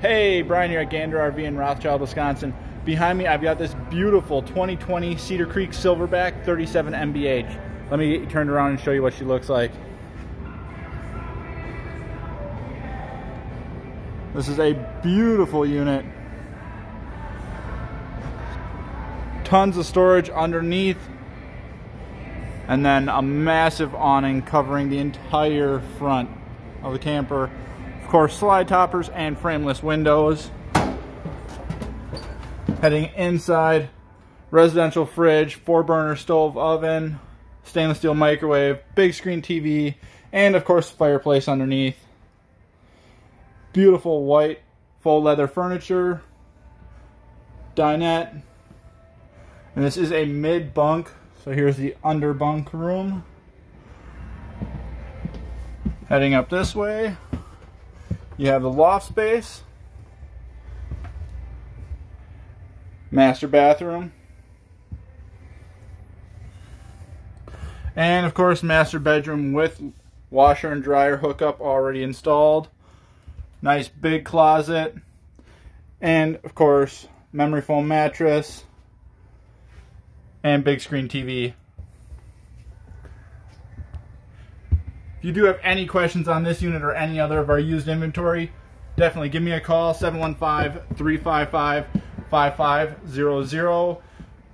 Hey, Brian here at Gander RV in Rothschild, Wisconsin. Behind me, I've got this beautiful 2020 Cedar Creek Silverback 37 MBH. Let me get you turned around and show you what she looks like. This is a beautiful unit. Tons of storage underneath. And then a massive awning covering the entire front of the camper. Course, slide toppers and frameless windows. Heading inside, residential fridge, four burner stove oven, stainless steel microwave, big screen TV, and of course fireplace underneath. Beautiful white faux leather furniture, dinette, and this is a mid bunk. So here's the under bunk room. Heading up this way, you have the loft space, master bathroom, and of course master bedroom with washer and dryer hookup already installed. Nice big closet, and of course memory foam mattress and big screen TV If you do have any questions on this unit or any other of our used inventory, definitely give me a call, 715-355-5500.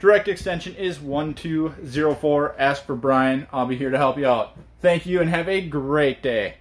Direct extension is 1204. Ask for Brian. I'll be here to help you out. Thank you and have a great day.